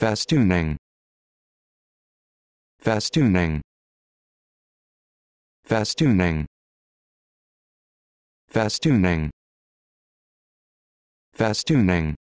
festooning. Festooning. Festooning. Festooning. Festooning.